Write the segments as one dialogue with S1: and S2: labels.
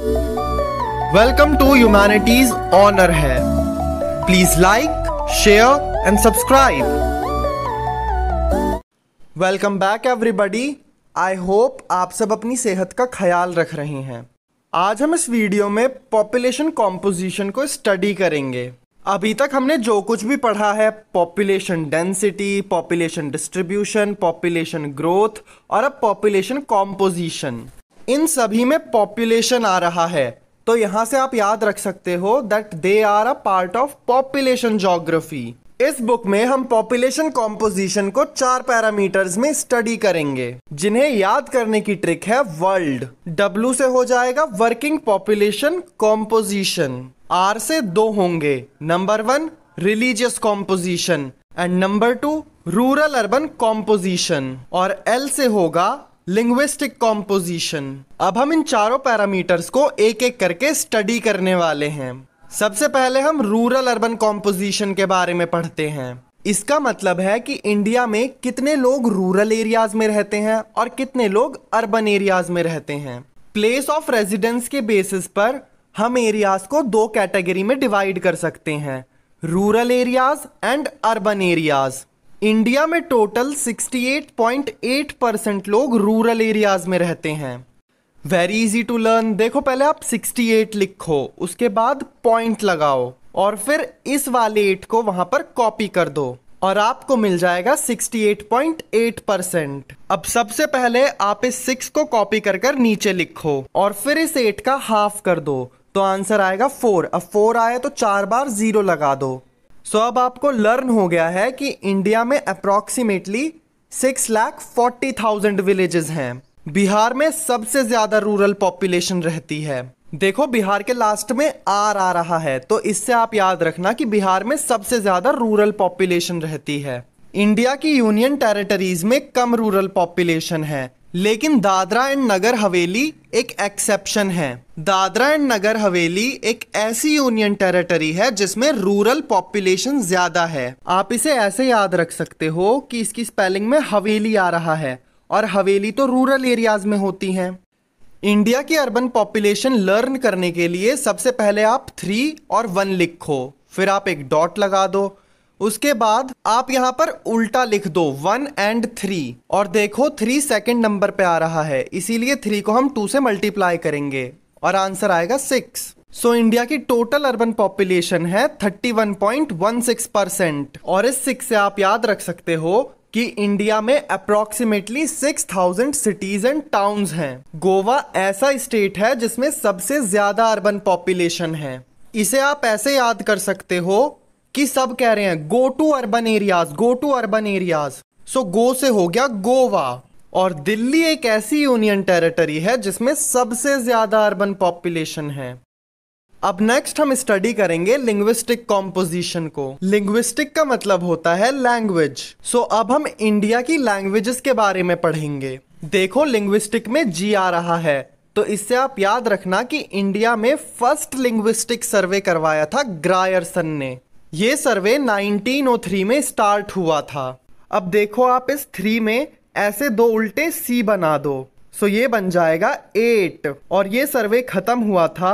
S1: Welcome to humanities honour है please like share and subscribe welcome back everybody I hope आप सब अपनी सेहत का ख्याल रख रहे हैं। आज हम इस वीडियो में पॉपुलेशन कॉम्पोजिशन को स्टडी करेंगे। अभी तक हमने जो कुछ भी पढ़ा है population density population distribution population growth और अब पॉपुलेशन कॉम्पोजिशन इन सभी में पॉपुलेशन आ रहा है। तो यहाँ से आप याद रख सकते हो that they are a part of population geography इस बुक में हम पॉपुलेशन कॉम्पोजिशन को चार पैरामीटर्स में स्टडी करेंगे। जिन्हें याद करने की ट्रिक है वर्ल्ड डब्ल्यू से हो जाएगा वर्किंग पॉपुलेशन कॉम्पोजिशन आर से दो होंगे। Number one religious composition and number two rural urban composition और एल से होगा लिंग्विस्टिक कॉम्पोजिशन अब हम इन चारों पैरामीटर्स को एक एक करके स्टडी करने वाले हैं। सबसे पहले हम रूरल अर्बन कॉम्पोजिशन के बारे में पढ़ते हैं। इसका मतलब है कि इंडिया में कितने लोग रूरल एरियाज़ में रहते हैं और कितने लोग अर्बन एरियाज़ में रहते हैं। प्लेस ऑफ़ रेजिडेंस के बेसिस पर हम एरियाज़ को दो कैटेगरी में डिवाइड कर सकते हैं। Rural areas and urban areas India में टोटल 68.8 परसेंट लोग रूरल एरियाज़ में रहते हैं। वेरी इजी टू लर्न देखो पहले आप 68 लिखो, उसके बाद पॉइंट लगाओ, और फिर इस वाले एट को वहाँ पर कॉपी कर दो, और आपको मिल जाएगा 68.8 परसेंट। अब सबसे पहले आप इस सिक्स को कॉपी कर कर नीचे लिखो, और फिर इस एट का हाफ़ कर दो तो आंसर आएगा फोर अब फोर आए तो चार बार ज़ीरो लगा दो। सो so, अब आपको लर्न हो गया है कि इंडिया में approximately six lakh forty thousand villages हैं। बिहार में सबसे ज़्यादा रूरल पॉपुलेशन रहती है। देखो बिहार के लास्ट में आर आ रहा है तो इससे आप याद रखना कि बिहार में सबसे ज़्यादा रूरल पॉपुलेशन रहती है। इंडिया की यूनियन टेरिटरीज में कम रूरल पॉपुलेशन है। लेकिन दादरा एंड नगर हवेली एक एक्सेप्शन है। दादरा एंड नगर हवेली एक ऐसी यूनियन टेरिटरी है जिसमें रूरल पॉपुलेशन ज़्यादा है। आप इसे ऐसे याद रख सकते हो कि इसकी स्पेलिंग में हवेली आ रहा है और हवेली तो रूरल एरियाज़ में होती हैं। इंडिया की अर्बन पॉपुलेशन लर्न करने के लिए सबसे पहले आप थ्री और वन लिखो। फिर आप एक डॉट लगा दो। उसके बाद आप यहाँ पर उल्टा लिख दो वन एंड थ्री और देखो थ्री सेकेंड नंबर पे आ रहा है। इसीलिए थ्री को हम टू से मल्टीप्लाई करेंगे और आंसर आएगा सिक्स सो so, इंडिया की टोटल अर्बन पॉपुलेशन है 31.16 परसेंट और इस सिक्स से आप याद रख सकते हो कि इंडिया में अप्रोक्सीमेटली 6000 सिटीज़ एंड टाउन्स हैं। गोवा ऐसा स्टेट है जिसमें सबसे ज़्यादा अर्बन पॉपुलेशन है। इसे आप ऐसे याद कर सकते हो कि सब कह रहे हैं go to urban areas go to urban areas so go से हो गया गोवा और दिल्ली एक ऐसी यूनियन टेरिटरी है जिसमें सबसे ज़्यादा अर्बन पॉपुलेशन है। अब नेक्स्ट हम स्टडी करेंगे लिंग्विस्टिक कॉम्पोजिशन को। लिंग्विस्टिक का मतलब होता है लैंग्वेज सो so, अब हम इंडिया की लैंग्वेजेस के बारे में पढ़ेंगे। देखो लिंग्विस्टिक में जी आ रहा है। तो इससे आप याद रखना कि इंडिया में फ़र्स्ट लिंग्विस्टिक सर्वे करवाया था ग्रायरसन ने। ये सर्वे 1903 में स्टार्ट हुआ था। अब देखो आप इस थ्री में ऐसे दो उल्टे सी बना दो, सो ये बन जाएगा एट। और ये सर्वे खत्म हुआ था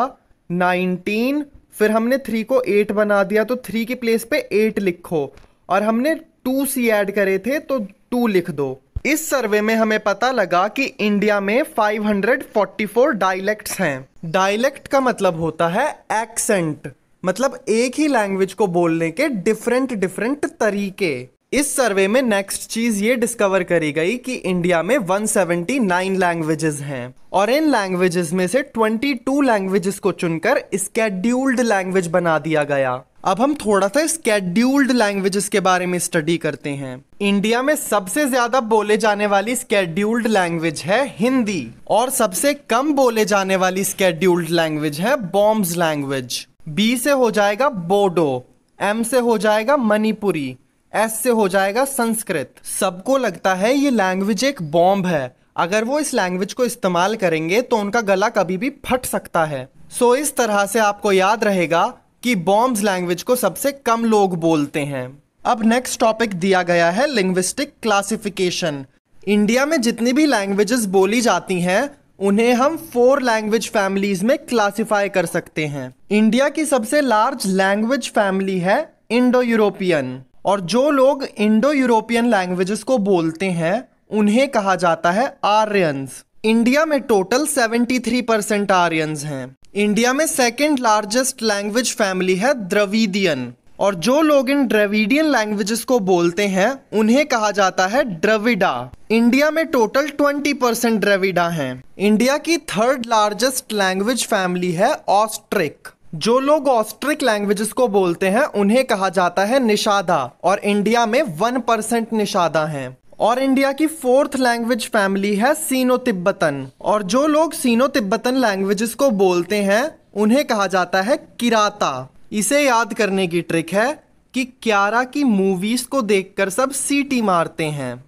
S1: 19 फिर हमने थ्री को एट बना दिया तो थ्री की प्लेस पे एट लिखो। और हमने टू सी ऐड करे थे तो टू लिख दो। इस सर्वे में हमें पता लगा कि इंडिया में 544 डायलेक्ट्स हैं। डायलेक्ट का मतलब होता है एक्सेंट। मतलब एक ही लैंग्वेज को बोलने के डिफरेंट डिफरेंट तरीके। इस सर्वे में नेक्स्ट चीज़ ये डिस्कवर करी गई कि इंडिया में 179 लैंग्वेजेस हैं और इन लैंग्वेजेस में से 22 लैंग्वेजेस को चुनकर स्केड्यूल्ड लैंग्वेज बना दिया गया। अब हम थोड़ा सा स्केड्यूल्ड लैंग्वेजेस के बारे में स्टडी करते हैं। इंडिया में सबसे ज़्यादा बोले जाने वाली स्केड्यूल्ड लैंग्वेज है हिंदी और सबसे कम बोले जाने वाली स्केड्यूल्ड लैंग्वेज है बॉम्ब्स लैंग्वेज बी से हो जाएगा बोडो एम से हो जाएगा मणिपुरी एस से हो जाएगा संस्कृत। सबको लगता है ये लैंग्वेज एक बॉम्ब है। अगर वो इस लैंग्वेज को इस्तेमाल करेंगे तो उनका गला कभी भी फट सकता है। सो इस तरह से आपको याद रहेगा कि बॉम्ब्स लैंग्वेज को सबसे कम लोग बोलते हैं। अब नेक्स्ट टॉपिक दिया गया है लिंग्विस्टिक क्लासिफिकेशन इंडिया में जितनी भी लैंग्वेजेस बोली जाती हैं उन्हें हम फोर लैंग्वेज फैमिलीज़ में क्लासिफाई कर सकते हैं। इंडिया की सबसे लार्ज लैंग्वेज फैमिली है इंडो यूरोपियन और जो लोग इंडो यूरोपियन लैंग्वेजेस को बोलते हैं, उन्हें कहा जाता है आर्यंस इंडिया में टोटल 73 परसेंट आर्यंस हैं। इंडिया में सेकेंड लार्जेस्ट लैंग्वेज फैमिली है द्रविडियन। और जो लोग इन द्रविडियन लैंग्वेजेस को बोलते हैं, उन्हें कहा जाता है ड्रविडा इंडिया में टोटल 20 परसेंट द्रविडा हैं। इंडिया की थर्ड लार्जेस्ट लैंग्वेज फैमिली है ऑस्ट्रिक जो लोग ऑस्ट्रिक लैंग्वेजेस को बोलते हैं, उन्हें कहा जाता है निषादा और इंडिया में वन परसेंट निषादा हैं। और इंडिया की फोर्थ लैंग्वेज फैमिली है सीनो तिब्बतन और जो लोग सीनो तिब्बतन लैंग्वेजेस को बोलते हैं, उन्हें कहा जाता है किराता इसे याद करने की ट्रिक है कि क्यारा की मूवीज़ को देखकर सब सीटी मारते हैं।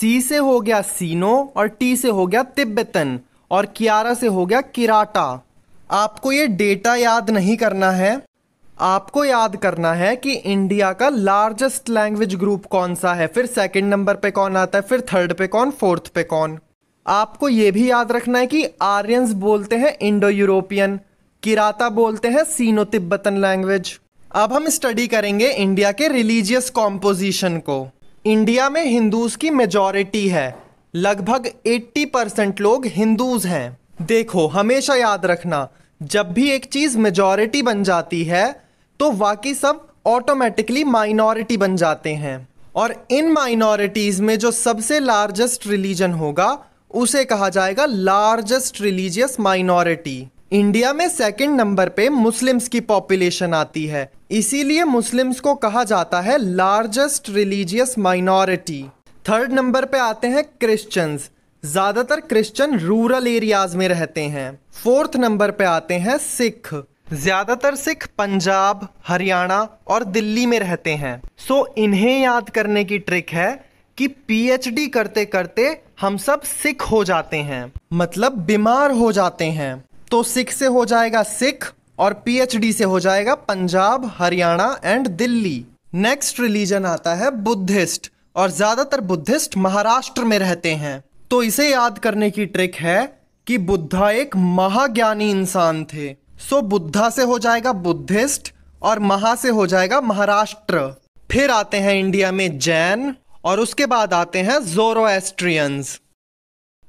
S1: सी से हो गया सीनो और टी से हो गया तिब्बतन और क्यारा से हो गया किराटा आपको ये डेटा याद नहीं करना है। आपको याद करना है कि इंडिया का लार्जेस्ट लैंग्वेज ग्रुप कौन सा है? फिर सेकंड नंबर पे कौन आता है? फिर थर्ड पे कौन? फोर्थ पे कौन? आपको ये भी याद रखना है कि आर्यंस बोलते हैं इंडो यूरोपियन किराता बोलते हैं सीनो तिब्बतन लैंग्वेज अब हम स्टडी करेंगे इंडिया के रिलीजियस कॉम्पोजिशन को। इंडिया में हिंदूज की मेजॉरिटी है। लगभग 80 परसेंट लोग हिंदूज हैं। देखो, हमेशा याद रखना, जब भी एक चीज़ मेजॉरिटी बन जाती है तो बाकी सब ऑटोमेटिकली माइनॉरिटी बन जाते हैं। और इन माइनॉरिटीज में जो सबसे लार्जेस्ट रिलीजन होगा, उसे कहा जाएगा लार्जेस्ट रिलीजियस माइनॉरिटी इंडिया में सेकंड नंबर पे मुस्लिम्स की पॉपुलेशन आती है। इसीलिए मुस्लिम्स को कहा जाता है largest religious minority third number पे आते हैं क्रिश्चियंस ज़्यादातर क्रिश्चियन रूरल एरियाज़ में रहते हैं। फोर्थ नंबर पे आते हैं सिख ज़्यादातर सिख पंजाब, हरियाणा और दिल्ली में रहते हैं। सो इन्हें याद करने की ट्रिक है कि पीएचडी करते करते हम सब सिख हो जाते हैं। मतलब बीमार हो जाते हैं। तो सिख से हो जाएगा सिख और पीएचडी से हो जाएगा Punjab, Haryana and Delhi. Next religion आता है बुद्धिस्ट और ज़्यादातर बुद्धिस्ट महाराष्ट्र में रहते हैं। तो इसे याद करने की ट्रिक है कि बुद्धा एक महाज्ञानी इंसान थे। सो बुद्धा से हो जाएगा बुद्धिस्ट और महा से हो जाएगा महाराष्ट्र। फिर आते हैं इंडिया में जैन और उसके बाद आते हैं जोरोएस्ट्रियंस।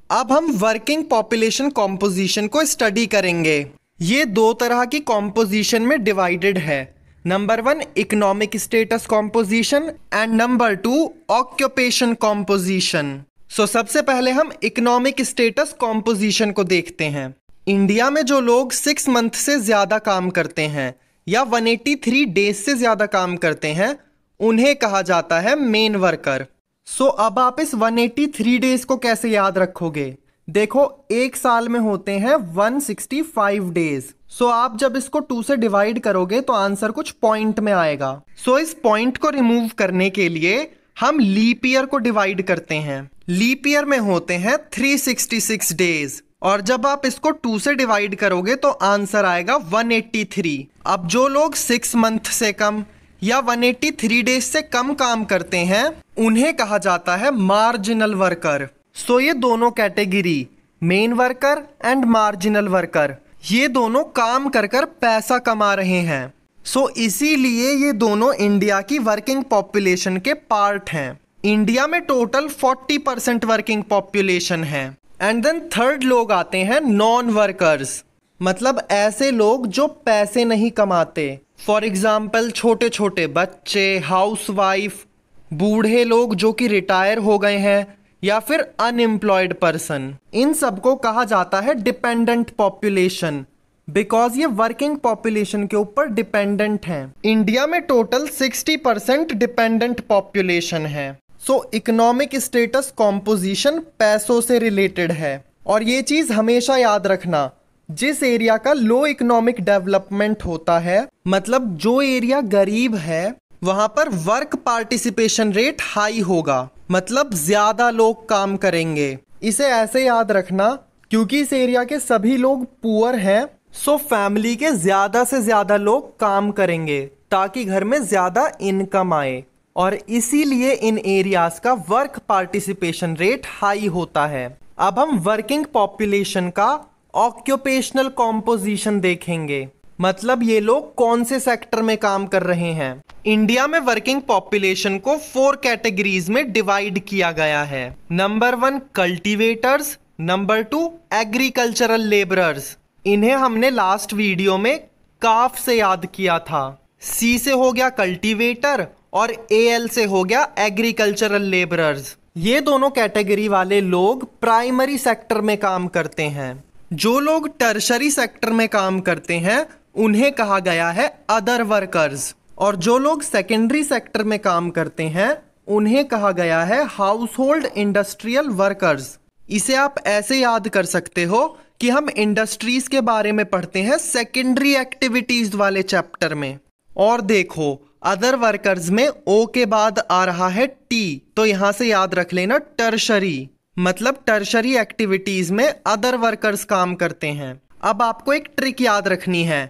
S1: अब हम वर्किंग पॉपुलेशन कॉम्पोजिशन को स्टडी करेंगे। ये दो तरह की कॉम्पोजिशन में डिवाइडेड है। Number one economic status composition and number two occupation composition so सबसे पहले हम इकोनॉमिक स्टेटस कॉम्पोजिशन को देखते हैं। इंडिया में जो लोग सिक्स मंथ से ज़्यादा काम करते हैं या 183 डेज़ से ज़्यादा काम करते हैं, उन्हें कहा जाता है मेन वर्कर सो so, अब आप इस 183 डेज़ को कैसे याद रखोगे? देखो एक साल में होते हैं 165 डेज़ सो आप जब इसको टू से डिवाइड करोगे तो आंसर कुछ पॉइंट में आएगा. सो so, इस पॉइंट को रिमूव करने के लिए हम लीप ईयर को डिवाइड करते हैं. लीप ईयर में होते हैं 366 डेज़ और जब आप इसको टू से डिवाइड करोगे तो आंसर आएगा 183 अब जो लोग सिक्स मंथ से कम या 183 डेज़ से कम काम करते हैं उन्हें कहा जाता है मार्जिनल वर्कर सो ये दोनों category main worker and marginal worker ये दोनों काम कर कर पैसा कमा रहे हैं। सो so, इसीलिए ये दोनों इंडिया की वर्किंग पॉपुलेशन के पार्ट हैं। इंडिया में टोटल 40 परसेंट वर्किंग पॉपुलेशन है। एंड देन थर्ड लोग आते हैं नॉन वर्कर्स मतलब ऐसे लोग जो पैसे नहीं कमाते। फॉर एग्ज़ाम्पल छोटे छोटे बच्चे हाउस वाइफ बूढ़े लोग जो कि रिटायर हो गए हैं, या फिर अनएम्प्लॉयड पर्सन इन सबको कहा जाता है डिपेंडेंट पॉपुलेशन बिकॉज़ ये वर्किंग पॉपुलेशन के ऊपर डिपेंडेंट हैं। इंडिया में टोटल 60 परसेंट डिपेंडेंट पॉपुलेशन है। सो इकोनॉमिक स्टेटस कॉम्पोजिशन पैसों से रिलेटेड है। और ये चीज़ हमेशा याद रखना जिस एरिया का लो इकोनॉमिक डेवलपमेंट होता है मतलब जो एरिया गरीब है, वहाँ पर वर्क पार्टिसिपेशन रेट हाई होगा। मतलब ज़्यादा लोग काम करेंगे। इसे ऐसे याद रखना, क्योंकि इस एरिया के सभी लोग पुअर हैं सो फैमिली के ज़्यादा से ज़्यादा लोग काम करेंगे, ताकि घर में ज़्यादा इनकम आए। और इसीलिए इन एरियाज़ का वर्क पार्टिसिपेशन रेट हाई होता है। अब हम वर्किंग पॉपुलेशन का ऑक्यूपेशनल कॉम्पोजिशन देखेंगे। मतलब ये लोग कौन से सेक्टर में काम कर रहे हैं? इंडिया में वर्किंग पॉपुलेशन को फोर कैटेगरीज में डिवाइड किया गया है। Number one cultivators number two agricultural labourers इन्हें हमने लास्ट वीडियो में काफ से याद किया था। सी से हो गया कल्टीवेटर और ए एल से हो गया एग्रीकल्चरल लेबरर्स ये दोनों कैटेगरी वाले लोग प्राइमरी सेक्टर में काम करते हैं। जो लोग टर्शरी सेक्टर में काम करते हैं, उन्हें कहा गया है अदर वर्कर्स और जो लोग सेकेंडरी सेक्टर में काम करते हैं, उन्हें कहा गया है हाउस होल्ड इंडस्ट्रियल वर्कर्स इसे आप ऐसे याद कर सकते हो कि हम इंडस्ट्रीज़ के बारे में पढ़ते हैं सेकेंडरी एक्टिविटीज़ वाले चैप्टर में. और देखो अदर वर्कर्स में ओ के बाद आ रहा है टी तो यहाँ से याद रख लेना टर्शरी मतलब टर्शरी एक्टिविटीज़ में अदर वर्कर्स काम करते हैं। अब आपको एक ट्रिक याद रखनी है।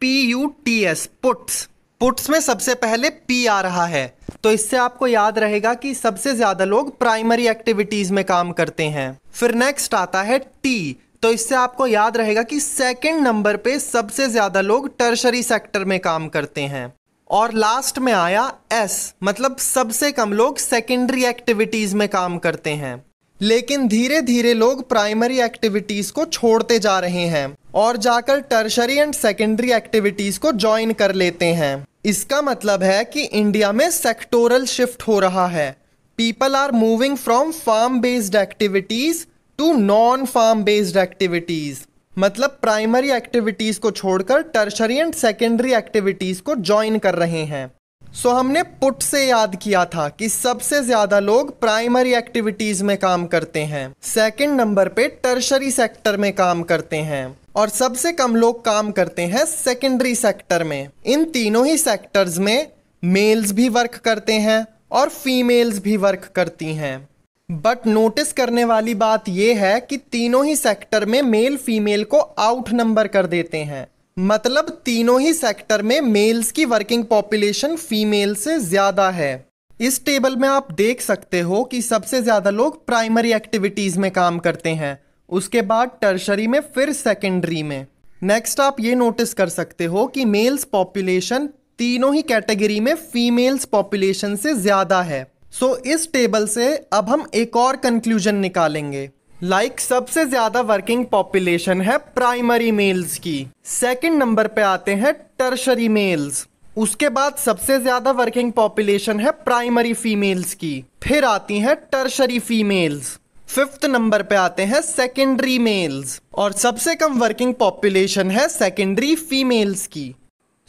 S1: P U T S puts puts में सबसे पहले पी आ रहा है। तो इससे आपको याद रहेगा कि सबसे ज़्यादा लोग प्राइमरी एक्टिविटीज़ में काम करते हैं। फिर नेक्स्ट आता है टी तो इससे आपको याद रहेगा कि सेकंड नंबर पे सबसे ज़्यादा लोग टर्शरी सेक्टर में काम करते हैं। और लास्ट में आया एस मतलब सबसे कम लोग सेकेंडरी एक्टिविटीज़ में काम करते हैं। लेकिन धीरे धीरे लोग प्राइमरी एक्टिविटीज़ को छोड़ते जा रहे हैं और जाकर टर्शरी एंड सेकेंडरी एक्टिविटीज़ को ज्वाइन कर लेते हैं। इसका मतलब है कि इंडिया में सेक्टोरल शिफ्ट हो रहा है। People are moving from farm based activities to non farm based activities मतलब प्राइमरी एक्टिविटीज़ को छोड़कर टर्शरी एंड सेकेंडरी एक्टिविटीज़ को ज्वाइन कर रहे हैं। सो so, हमने पुट से याद किया था कि सबसे ज़्यादा लोग प्राइमरी एक्टिविटीज़ में काम करते हैं। सेकंड नंबर पे टर्शरी सेक्टर में काम करते हैं। और सबसे कम लोग काम करते हैं सेकेंडरी सेक्टर में। इन तीनों ही सेक्टर्स में मेल्स भी वर्क करते हैं और फीमेल्स भी वर्क करती हैं। बट नोटिस करने वाली बात यह है कि तीनों ही सेक्टर में मेल फीमेल को आउट नंबर कर देते हैं। मतलब तीनों ही सेक्टर में मेल्स की वर्किंग पॉपुलेशन फीमेल से ज़्यादा है। इस टेबल में आप देख सकते हो कि सबसे ज़्यादा लोग प्राइमरी एक्टिविटीज़ में काम करते हैं। उसके बाद टर्शरी में फिर सेकेंडरी में। नेक्स्ट आप ये नोटिस कर सकते हो कि मेल्स पॉपुलेशन तीनों ही कैटेगरी में फीमेल्स पॉपुलेशन से ज़्यादा है। सो so, इस टेबल से अब हम एक और कंक्लूजन निकालेंगे। लाइक like, सबसे ज़्यादा वर्किंग पॉपुलेशन है प्राइमरी मेल्स की। सेकंड नंबर पे आते हैं टर्शरी मेल्स उसके बाद सबसे ज़्यादा वर्किंग पॉपुलेशन है प्राइमरी फीमेल्स की। फिर आती हैं टर्शरी फीमेल्स फिफ्थ नंबर पे आते हैं सेकेंडरी मेल्स और सबसे कम वर्किंग पॉपुलेशन है सेकेंडरी फीमेल्स की।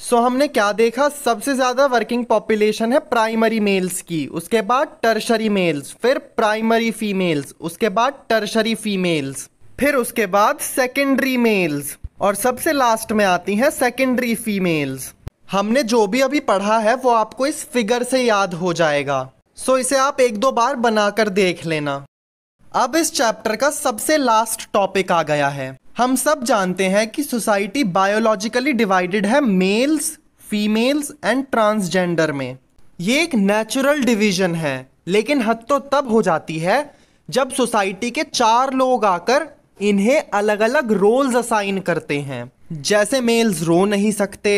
S1: सो so, हमने क्या देखा? सबसे ज़्यादा वर्किंग पॉपुलेशन है प्राइमरी मेल्स की। उसके बाद टर्शरी मेल्स फिर प्राइमरी फीमेल्स उसके बाद टर्शरी फीमेल्स फिर उसके बाद सेकेंडरी मेल्स और सबसे लास्ट में आती हैं सेकेंडरी फीमेल्स हमने जो भी अभी पढ़ा है वो आपको इस फिगर से याद हो जाएगा। सो so, इसे आप एक दो बार बनाकर देख लेना। अब इस चैप्टर का सबसे लास्ट टॉपिक आ गया है। हम सब जानते हैं कि सोसाइटी बायोलॉजिकली डिवाइडेड है मेल्स फीमेल्स एंड ट्रांसजेंडर में। ये एक नेचुरल डिवीज़न है लेकिन हद तो तब हो जाती है जब सोसाइटी के चार लोग आकर इन्हें अलग अलग रोल्स असाइन करते हैं। जैसे मेल्स रो नहीं सकते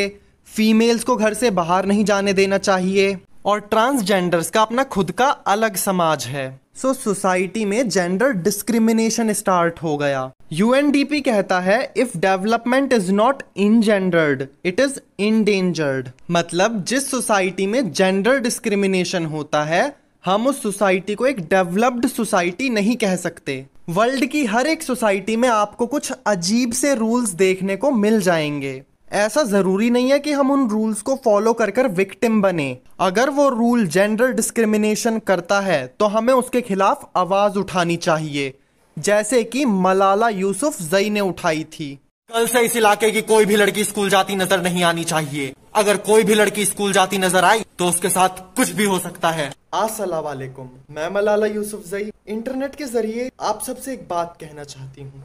S1: फीमेल्स को घर से बाहर नहीं जाने देना चाहिए और ट्रांसजेंडर्स का अपना खुद का अलग समाज है। सो so, सोसाइटी में जेंडर डिस्क्रिमिनेशन स्टार्ट हो गया। यूएनडीपी कहता है if development is not engendered it is endangered मतलब जिस सोसाइटी में जेंडर डिस्क्रिमिनेशन होता है, हम उस सोसाइटी को एक डेवलप्ड सोसाइटी नहीं कह सकते। वर्ल्ड की हर एक सोसाइटी में आपको कुछ अजीब से रूल्स देखने को मिल जाएँगे। ऐसा ज़रूरी नहीं है कि हम उन रूल्स को फॉलो कर कर विक्टिम बने। अगर वो रूल जेंडर डिस्क्रिमिनेशन करता है तो हमें उसके खिलाफ आवाज़ उठानी चाहिए। जैसे कि मलाला यूसुफ जई ने उठाई थी। कल से इस इलाके की कोई भी लड़की स्कूल जाती नज़र नहीं आनी चाहिए। अगर कोई भी लड़की स्कूल जाती नज़र आई तो उसके साथ कुछ भी हो सकता है। असलाकुम मैं मलाला यूसुफ जई इंटरनेट के ज़रिए आप सबसे एक बात कहना चाहती हूँ।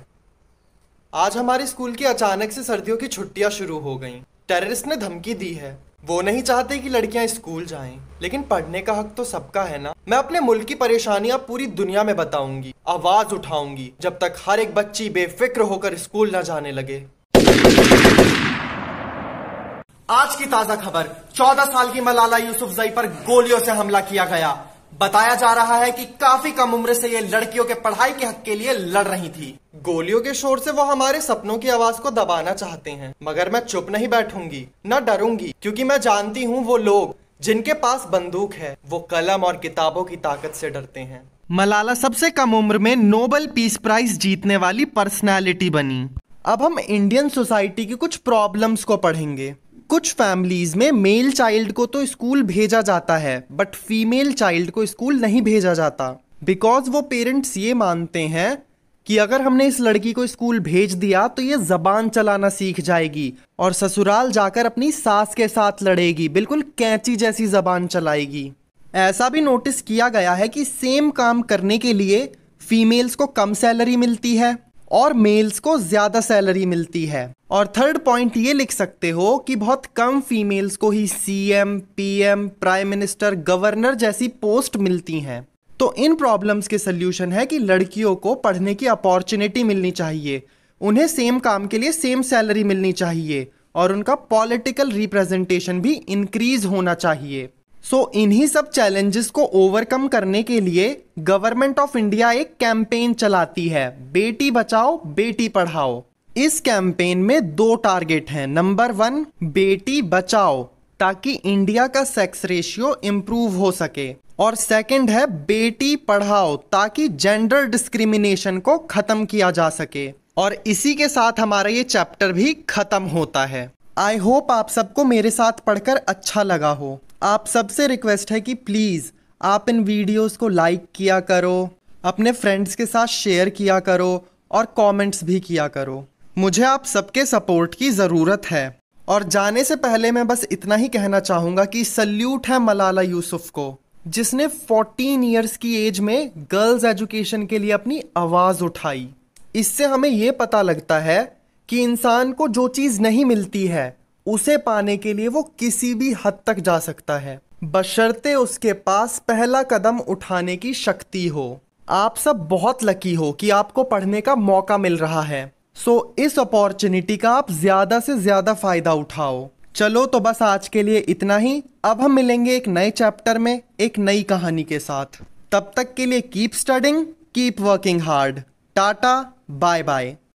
S1: आज हमारे स्कूल की अचानक से सर्दियों की छुट्टियाँ शुरू हो गईं। टेररिस्ट ने धमकी दी है। वो नहीं चाहते कि लड़कियाँ स्कूल जाएँ, लेकिन पढ़ने का हक तो सबका है ना? मैं अपने मुल्क की परेशानियाँ पूरी दुनिया में बताऊँगी आवाज़ उठाऊँगी जब तक हर एक बच्ची बेफिक्र होकर स्कूल ना जाने लगे। आज की ताज़ा खबर 14 साल की मलाला यूसुफजई पर गोलियों से हमला किया गया। बताया जा रहा है कि काफ़ी कम उम्र से ये लड़कियों के पढ़ाई के हक के लिए लड़ रही थी। गोलियों के शोर से वो हमारे सपनों की आवाज़ को दबाना चाहते हैं। मगर मैं चुप नहीं बैठूँगी न डरूँगी क्योंकि मैं जानती हूँ वो लोग जिनके पास बंदूक है वो कलम और किताबों की ताकत से डरते हैं। मलाला सबसे कम उम्र में नोबल पीस प्राइज जीतने वाली पर्सनैलिटी बनी। अब हम इंडियन सोसाइटी की कुछ प्रॉब्लम्स को पढ़ेंगे। कुछ फैमिलीज़ में मेल चाइल्ड को तो स्कूल भेजा जाता है बट फीमेल चाइल्ड को स्कूल नहीं भेजा जाता। बिकॉज़ वो पेरेंट्स ये मानते हैं कि अगर हमने इस लड़की को स्कूल भेज दिया तो ये जबान चलाना सीख जाएगी और ससुराल जाकर अपनी सास के साथ लड़ेगी, बिल्कुल कैंची जैसी जबान चलाएगी। ऐसा भी नोटिस किया गया है कि सेम काम करने के लिए फीमेल्स को कम सैलरी मिलती है। और मेल्स को ज़्यादा सैलरी मिलती है। और थर्ड पॉइंट ये लिख सकते हो कि बहुत कम फीमेल्स को ही CM PM prime minister governor जैसी पोस्ट मिलती हैं। तो इन प्रॉब्लम्स के सोल्यूशन है कि लड़कियों को पढ़ने की अपॉर्चुनिटी मिलनी चाहिए। उन्हें सेम काम के लिए सेम सैलरी मिलनी चाहिए। और उनका पॉलिटिकल रिप्रेजेंटेशन भी इंक्रीज होना चाहिए। सो so, इन्हीं सब चैलेंजेस को ओवरकम करने के लिए गवर्नमेंट ऑफ़ इंडिया एक कैंपेन चलाती है। बेटी बचाओ बेटी पढ़ाओ। इस कैंपेन में दो टारगेट हैं। नंबर वन बेटी बचाओ ताकि इंडिया का सेक्स रेशियो इम्प्रूव हो सके। और सेकंड है बेटी पढ़ाओ ताकि जेंडर डिस्क्रिमिनेशन को खत्म किया जा सके। और इसी के साथ हमारा ये चैप्टर भी खत्म होता है। आई होप आप सबको मेरे साथ पढ़कर अच्छा लगा हो। आप सबसे रिक्वेस्ट है कि प्लीज़ आप इन वीडियोस को लाइक किया करो, अपने फ्रेंड्स के साथ शेयर किया करो और कमेंट्स भी किया करो। मुझे आप सबके सपोर्ट की ज़रूरत है। और जाने से पहले मैं बस इतना ही कहना चाहूँगा कि सल्यूट है मलाला यूसुफ को, जिसने 14 इयर्स की एज में गर्ल्स एजुकेशन के लिए अपनी आवाज़ उठाई। इससे हमें ये पता लगता है कि इंसान को जो चीज़ नहीं मिलती है उसे पाने के लिए वो किसी भी हद तक जा सकता है। बशर्ते उसके पास पहला कदम उठाने की शक्ति हो। आप सब बहुत लकी हो कि आपको पढ़ने का मौका मिल रहा है। सो so, इस अपॉर्चुनिटी का आप ज़्यादा से ज़्यादा फ़ायदा उठाओ। चलो तो बस आज के लिए इतना ही। अब हम मिलेंगे एक नए चैप्टर में एक नई कहानी के साथ। तब तक के लिए keep studying keep working hard tata bye bye